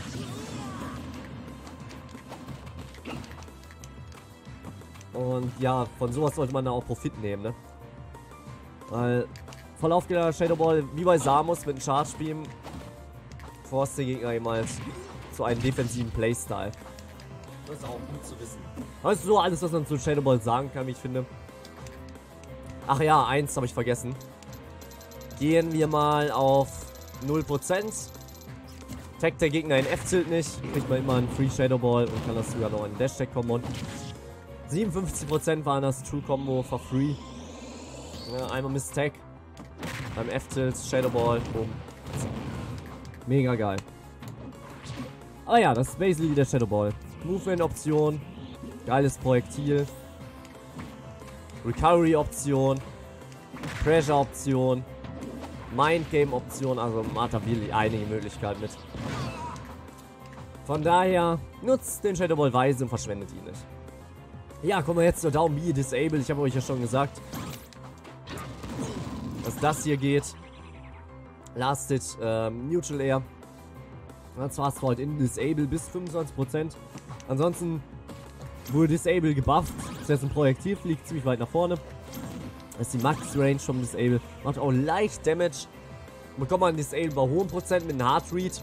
Und ja, von sowas sollte man da auch Profit nehmen, ne? Weil voll aufgeladener Shadow Ball, wie bei Samus mit einem Charge Beam, forst den Gegner jemals zu einem defensiven Playstyle. Das ist auch gut zu wissen. Das ist so alles, was man zu Shadow Ball sagen kann, wie ich finde. Ach ja, eins habe ich vergessen. Gehen wir mal auf 0%. Tag der Gegner in F-Tilt nicht, kriegt man immer einen Free Shadow Ball und kann das sogar noch in Dash Tag kommen. 57% waren das True Combo for free. Ja, einmal Tag. Beim F-Tilt, Shadow Ball, boom. Mega geil. Aber ja, das ist basically der Shadow Ball. Movement-Option. Geiles Projektil. Recovery-Option. Pressure-Option. Mindgame-Option. Also man hat da wirklich einige Möglichkeiten mit. Von daher, nutzt den Shadow Ball weise und verschwendet ihn nicht. Ja, kommen wir jetzt zur Down B Disable. Ich habe euch ja schon gesagt, dass das hier geht. Lasted ähm, Neutral Air. Und zwar ist halt in Disable bis 25%. Ansonsten wurde Disable gebufft. Das ist jetzt ein Projektil, fliegt ziemlich weit nach vorne. Das ist die Max Range vom Disable. Macht auch leicht Damage. Bekommt man Disable bei hohem Prozent mit einem Hard Read.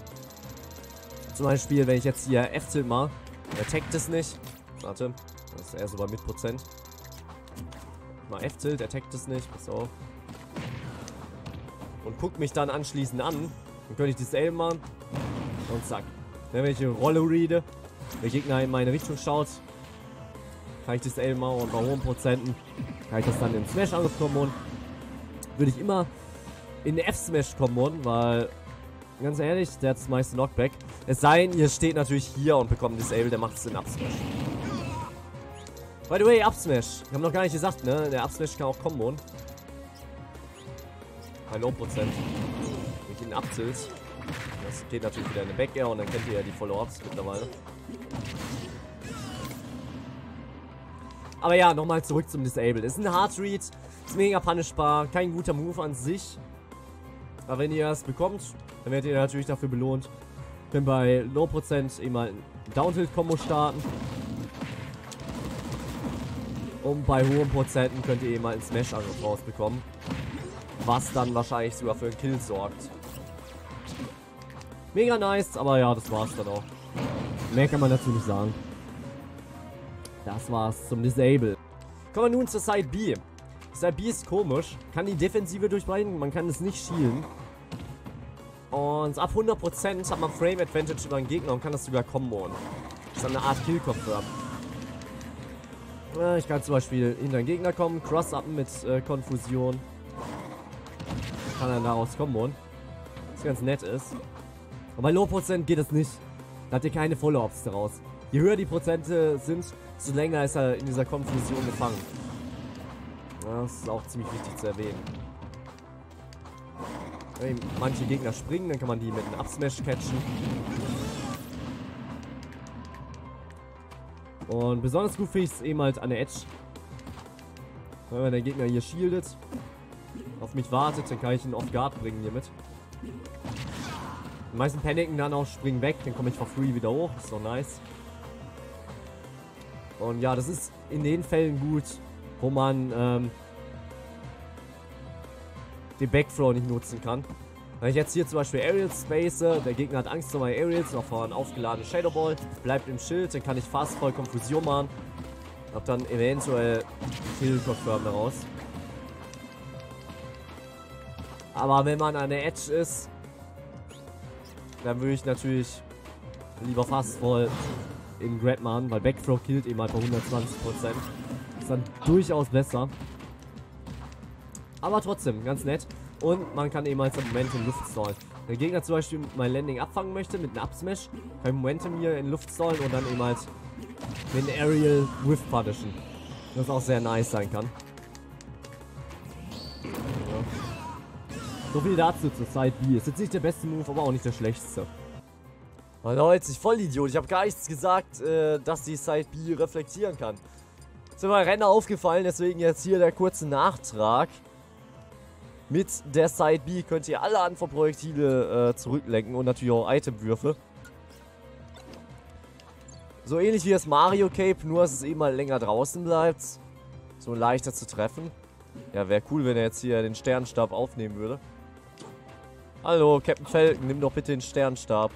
Zum Beispiel, wenn ich jetzt hier F-Tilt mache, der taggt es nicht. Warte, das ist eher so bei mit Prozent. mal F-Tilt, er taggt es nicht, pass auf. Und guckt mich dann anschließend an. Dann könnte ich Disable machen. Und zack. Wenn ich eine Rolle reade, der Gegner in meine Richtung schaut, kann ich Disable machen und bei hohen Prozenten kann ich das dann in Smash-Angriff kommen. Würde ich immer in F-Smash kommen, weil Ganz ehrlich, der hat das meiste Knockback. Es sei denn, ihr steht natürlich hier und bekommt Disable, der macht es in Upsmash. By the way, Upsmash. Ich habe noch gar nicht gesagt, ne? Der Upsmash kann auch komboen. 0%. Wenn ich ihn abzielt. Das geht natürlich wieder in eine Back Air und dann kennt ihr ja die Follow-Ups mittlerweile. Aber ja, nochmal zurück zum Disable. Ist ein Hard Read, ist mega punishbar, kein guter Move an sich. Aber wenn ihr es bekommt, dann werdet ihr natürlich dafür belohnt. Könnt bei Low Prozent eben mal ein Downhill-Kombo starten. Und bei hohen Prozenten könnt ihr eben mal einen Smash-Angriff rausbekommen. Was dann wahrscheinlich sogar für einen Kill sorgt. Mega nice, aber ja, das war's dann auch. Mehr kann man dazu nicht sagen. Das war's zum Disable. Kommen wir nun zur Side B. Side B ist komisch. Kann die Defensive durchbrechen, man kann es nicht schielen. Und ab 100% hat man Frame Advantage über den Gegner und kann das sogar komboen. Das ist eine Art Kill-Confirm. Ich kann zum Beispiel hinter den Gegner kommen, Cross-Uppen mit äh, Konfusion. Kann dann daraus komboen. Was ganz nett ist. Aber bei Low-Prozent geht das nicht. Da hat ihr keine Follow-Ups daraus. Je höher die Prozente sind, desto länger ist er in dieser Konfusion gefangen. Das ist auch ziemlich wichtig zu erwähnen. Wenn manche Gegner springen, dann kann man die mit einem Upsmash catchen. Und besonders gut finde ich es eben halt an der Edge. Wenn der Gegner hier shieldet, auf mich wartet, dann kann ich ihn off guard bringen hiermit. Die meisten paniken dann auch, springen weg, dann komme ich for free wieder hoch. ist doch nice. Und ja, das ist in den Fällen gut, wo man ähm, den Backthrow nicht nutzen kann. Wenn ich jetzt hier zum Beispiel Aerial space, der Gegner hat Angst vor meinen Aerials, noch vor einem aufgeladenen Shadow Ball, bleibt im Schild, dann kann ich fast voll Konfusion machen. Hab dann eventuell Kill Confirm daraus. Aber wenn man an der Edge ist, dann würde ich natürlich lieber fast voll in Grab machen, weil Backthrow killt eben halt bei 120%. Ist dann durchaus besser. Aber trotzdem, ganz nett. Und man kann eben als Momentum Luft stallen. Wenn der Gegner zum Beispiel mein Landing abfangen möchte mit einem Upsmash, kann ich Momentum hier in Luft stallen und dann eben halt mit einem Aerial Whiff punishen. Was auch sehr nice sein kann. So viel dazu zur Side B. Ist jetzt nicht der beste Move, aber auch nicht der schlechteste. Oh Leute, ich voll Idiot. Ich habe gar nichts gesagt, äh, dass die Side B reflektieren kann. Ist mir mal Renner aufgefallen, deswegen jetzt hier der kurze Nachtrag. Mit der Side B könnt ihr alle Anfahrprojektile äh, zurücklenken und natürlich auch Itemwürfe. So ähnlich wie das Mario Cape, nur dass es eben mal länger draußen bleibt. So leichter zu treffen. Ja, wäre cool, wenn er jetzt hier den Sternstab aufnehmen würde. Hallo, Captain Falcon, nimm doch bitte den Sternstab.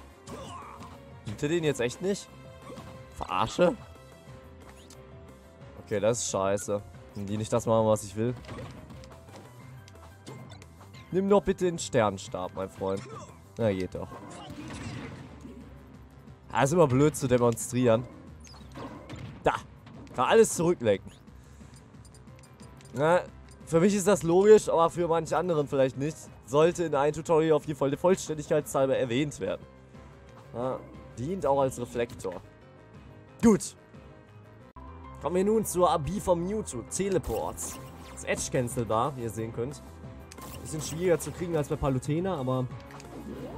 Nimmt er den jetzt echt nicht? Verarsche? Okay, das ist scheiße. Wenn die nicht das machen, was ich will. Nimm doch bitte den Sternenstab, mein Freund. Na, geht doch. Ah, ist immer blöd zu demonstrieren. Da. Kann alles zurücklenken. Na, für mich ist das logisch, aber für manche anderen vielleicht nicht. Sollte in einem Tutorial auf jeden Fall der Vollständigkeitshalber erwähnt werden. Ja, dient auch als Reflektor. Gut. Kommen wir nun zur AB von Mewtwo. Teleports. Das Edge cancelbar, wie ihr sehen könnt. Bisschen schwieriger zu kriegen als bei Palutena, aber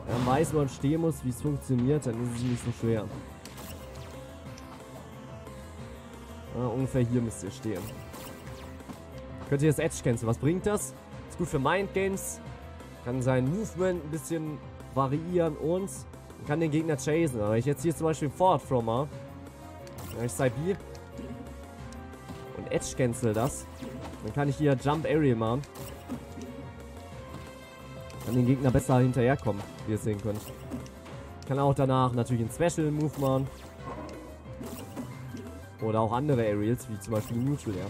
wenn man weiß, wo man stehen muss, wie es funktioniert, dann ist es nicht so schwer. Ja, ungefähr hier müsst ihr stehen. Könnt ihr das Edge canceln. Was bringt das? Ist gut für Mind Games. Kann sein Movement ein bisschen variieren und kann den Gegner chasen. Aber ich jetzt hier zum Beispiel Forward From wenn ich Side B und Edge cancel das, dann kann ich hier Jump Area machen kann den Gegner besser hinterherkommen, wie ihr sehen könnt. Kann auch danach natürlich einen Special Move machen. Oder auch andere Aerials, wie zum Beispiel Neutral Air.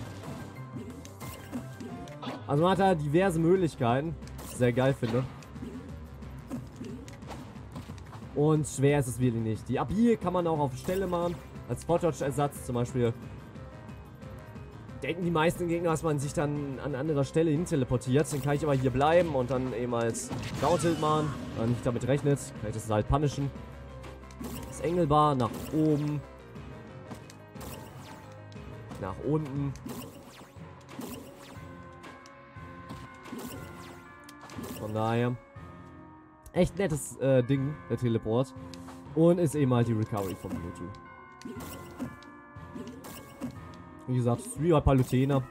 Also man hat da diverse Möglichkeiten. Sehr geil finde. Und schwer ist es wirklich nicht. Die Ab hier kann man auch auf Stelle machen. Als Spot-Dodge-Ersatz zum Beispiel. Denken die meisten Gegner, dass man sich dann an anderer Stelle hin teleportiert. Dann kann ich aber hier bleiben und dann eben als Down-Tilt machen. Wenn nicht damit rechnet, kann ich das halt punishen. Das Engelbar nach oben. Nach unten. Von daher. Echt nettes äh, Ding, der Teleport. Und ist eben halt die Recovery von Mewtwo. Wie gesagt, wie bei Palutena.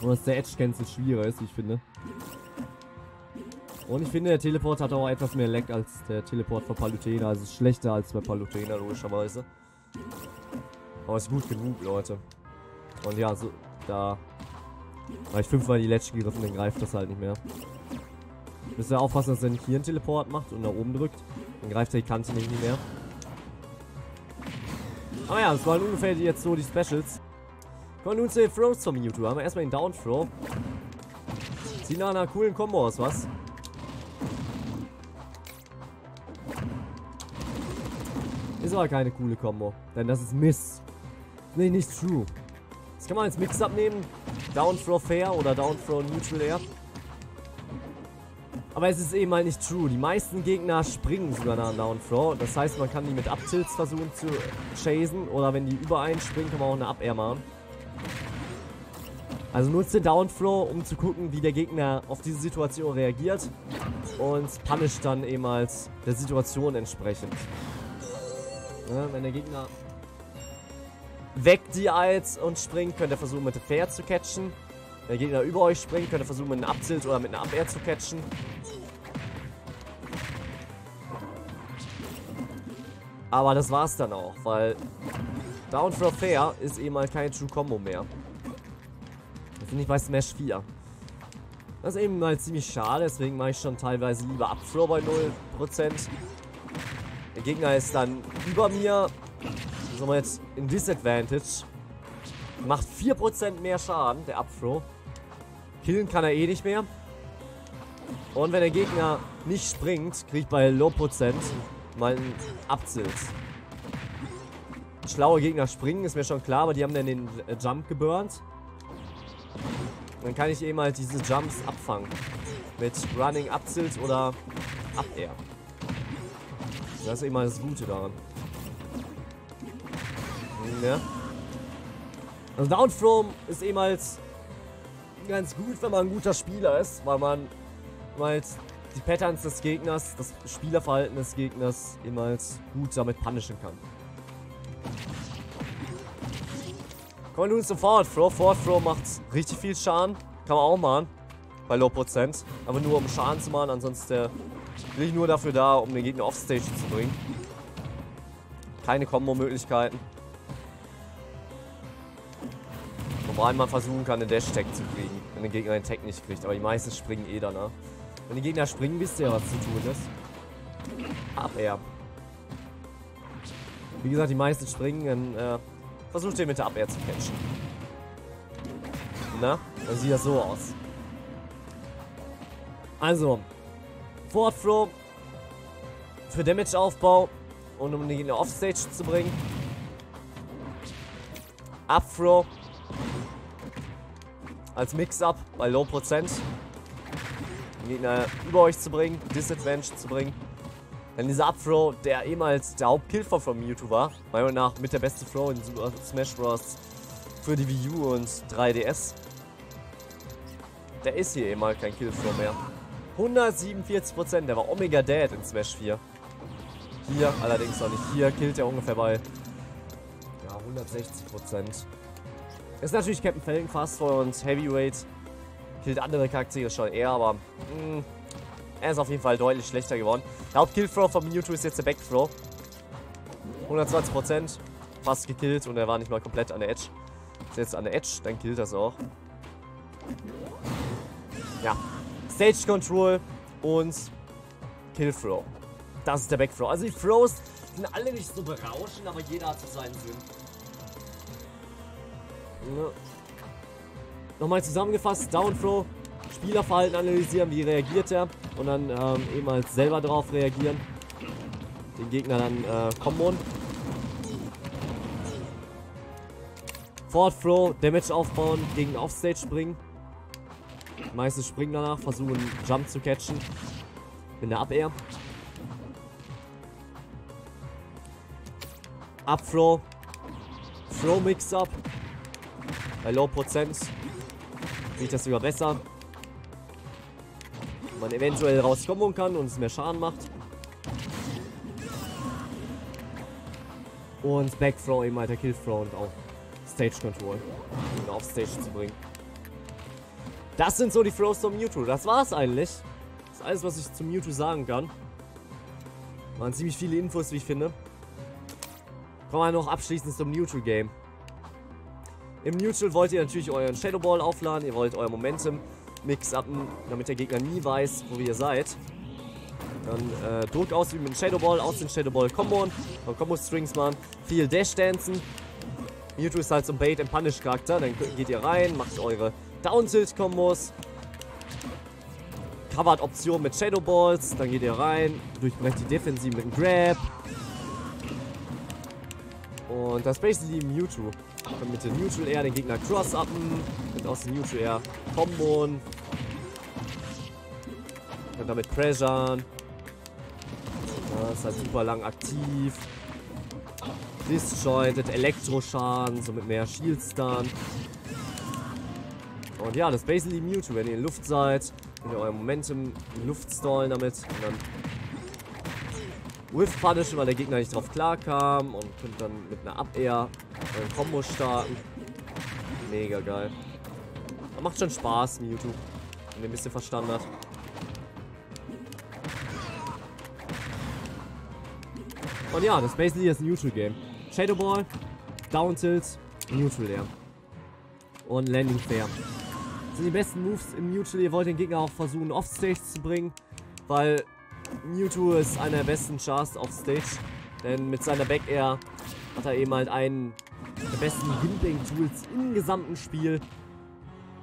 Nur dass der Edge Cancel schwieriger ist, wie ich finde. Und ich finde, der Teleport hat auch etwas mehr Lag als der Teleport von Palutena. Also schlechter als bei Palutena, logischerweise. Aber ist gut genug, Leute. Und ja, so, da weil ich fünfmal die Ledge gegriffen, dann greift das halt nicht mehr. Müsst ihr aufpassen, dass er nicht hier einen Teleport macht und nach oben drückt. Dann greift er die Kante nicht mehr. Aber ja, das waren ungefähr jetzt so die Specials. Kommen wir nun zu den Throws vom Mewtwo. Haben wir erstmal den Down Throw. Sieht nach einer coolen Combo aus, was? Ist aber keine coole Combo. Denn das ist Miss. Nee, nicht true. Das kann man als Mix-Up nehmen. Down Throw Fair oder Down Throw Neutral Air. Aber es ist eben halt nicht true. Die meisten Gegner springen sogar nach Down Throw. Das heißt, man kann die mit Up-Tilts versuchen zu chasen. Oder wenn die über einen springen, kann man auch eine Up-Air machen. Also nutzt den Down Throw, um zu gucken, wie der Gegner auf diese Situation reagiert. Und punisht dann eben als der Situation entsprechend. Ja, wenn der Gegner weg die Eils und springt, könnt ihr versuchen mit Fair zu catchen. Der Gegner über euch springt, könnt ihr versuchen mit einem Abzilt oder mit einer Up-Air zu catchen. Aber das war's dann auch, weil Down for Fair ist eben halt keine True Combo mehr. Das finde ich bei Smash 4. Das ist eben mal ziemlich schade, deswegen mache ich schon teilweise lieber Upthrow bei 0%. Der Gegner ist dann über mir, somit in Disadvantage. Macht 4% mehr Schaden, der Upthrow. Killen kann er eh nicht mehr. Und wenn der Gegner nicht springt, kriegt bei Low Prozent mal einen. Schlaue Gegner springen, ist mir schon klar, aber die haben dann den Jump geburnt. Dann kann ich eben halt diese Jumps abfangen. Mit Running Abzilt oder Up Air. Das ist eben mal das Gute daran. Ja. Also Down From ist eben halt ganz gut, wenn man ein guter Spieler ist, weil man halt die Patterns des Gegners, das Spielerverhalten des Gegners immer als gut damit punishen kann. Kommen wir nun zum Forward Throw. Forward Throw macht richtig viel Schaden. Kann man auch machen. Bei Low Prozent. Aber nur um Schaden zu machen. Ansonsten bin ich nur dafür da, um den Gegner Offstage zu bringen. Keine Combo-Möglichkeiten. Wobei man versuchen kann, einen Dash-Tag zu kriegen, wenn der Gegner den Tag nicht kriegt. Aber die meisten springen eh danach. Wenn die Gegner springen, wisst ihr, was zu tun ist. Ab Air. Wie gesagt, die meisten springen, dann äh, versucht ihr mit der Up Air zu catchen. Na? Dann sieht das so aus. Also, Forward Throw für Damage-Aufbau und um den Gegner Offstage zu bringen. Up Throw als Mix-Up bei Low Prozent. Gegner über euch zu bringen, Disadvantage zu bringen. Dann dieser Up-Throw, der ehemals der Hauptkillfer von Mewtwo war. Meiner Meinung nach mit der beste Throw in Super Smash Bros. für die Wii U und 3DS. Der ist hier eben halt kein Killthrow mehr. 147%, der war Omega Dead in Smash 4. Hier allerdings noch nicht. Hier killt er ungefähr bei ja, 160%. Ist natürlich Captain Falcon Fastfall und Heavyweight Killt andere Charaktere schon eher, aber mh, hm, er ist auf jeden Fall deutlich schlechter geworden. Der Hauptkill-Throw von Mewtwo ist jetzt der Back-Throw. 120%, fast gekillt und er war nicht mal komplett an der Edge. Ist jetzt an der Edge, dann killt das auch. Ja, Stage Control und Kill Throw. Das ist der Back Throw. Also die Throws sind alle nicht so berauschend, aber jeder hat so seinen Sinn. Ja. nochmal zusammengefasst, Down Throw, Spielerverhalten analysieren, wie reagiert er und dann ähm, eben halt selber drauf reagieren. Den Gegner dann äh, kombon. Forward Throw, Damage aufbauen, gegen Offstage springen. Meistens springen danach, versuchen Jump zu catchen. In der Up-Air. Up-Throw. Throw-Mix-Up. Bei Low Prozent ich das sogar besser. Man eventuell rauskommen kann und es mehr Schaden macht. Und Backthrow eben der Killthrow und auch Stage Control. Um auf Stage zu bringen. Das sind so die Throws vom Mewtwo. Das war's eigentlich. Das ist alles, was ich zum Mewtwo sagen kann. Waren ziemlich viele Infos, wie ich finde. Kommen wir noch abschließend zum Neutral Game. Im Neutral wollt ihr natürlich euren Shadow Ball aufladen, ihr wollt euer Momentum mix-upen, damit der Gegner nie weiß, wo ihr seid. Dann äh, Druck ausüben mit dem Shadow Ball, aus dem Shadow Ball Combo, dann Combo Strings machen, viel Dash dancen. Mewtwo ist halt so ein Bait and Punish Charakter, dann geht ihr rein, macht eure Down Tilt Kombos. Covered Option mit Shadow Balls, dann geht ihr rein, durchbrecht die Defensive mit dem Grab. Und das ist basically Mewtwo. Dann mit dem Neutral Air den Gegner cross-uppen. Und aus dem Neutral Air kombon. Und damit pressuren. Das ist halt super lang aktiv. Disjointed, Elektroschaden, somit mehr Shield-Stun. Und ja, das ist basically Mewtwo. Wenn ihr in Luft seid, könnt ihr euer Momentum in Luft stallen damit. Und dann Whiff punishen, weil der Gegner nicht drauf klarkam. Und könnt dann mit einer Up-Air einen Combo starten. Mega geil. Aber macht schon Spaß, Mewtwo. Wenn ihr ein bisschen verstanden hat. Und ja, das ist basically das Neutral Game. Shadow Ball, Down Tilt, Neutral Air. Und Landing Fair. Das sind die besten Moves im Neutral. Ihr wollt den Gegner auch versuchen, Offstage zu bringen. Weil Mewtwo ist einer der besten Chars auf Stage. Denn mit seiner Back Air hat er eben halt einen der besten Gimping-Tools im gesamten Spiel.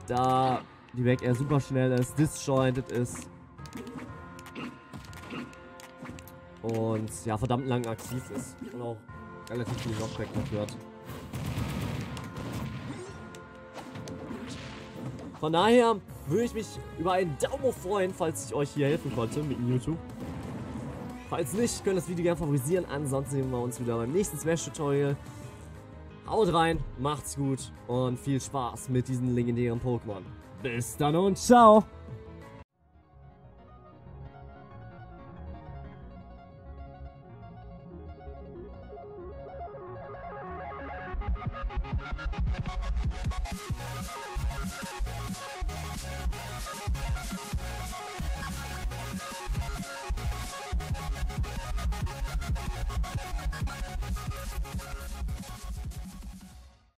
Da die Back Air super schnell ist, disjointed ist. Und ja, verdammt lang aktiv ist. Und auch relativ viel Knockback noch. Von daher würde ich mich über einen Daumen freuen, falls ich euch hier helfen konnte mit YouTube. Falls nicht, könnt ihr das Video gerne favorisieren. Ansonsten sehen wir uns wieder beim nächsten Smash-Tutorial. Haut rein, macht's gut und viel Spaß mit diesen legendären Pokémon. Bis dann und ciao!